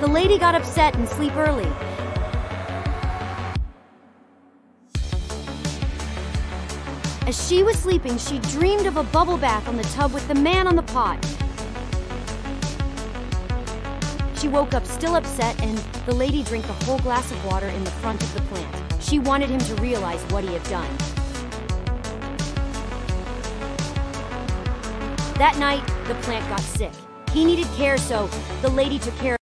The lady got upset and sleep early. As she was sleeping, she dreamed of a bubble bath on the tub with the man on the pot. She woke up still upset, and the lady drank the whole glass of water in the front of the plant. She wanted him to realize what he had done. That night, the plant got sick. He needed care, so the lady took care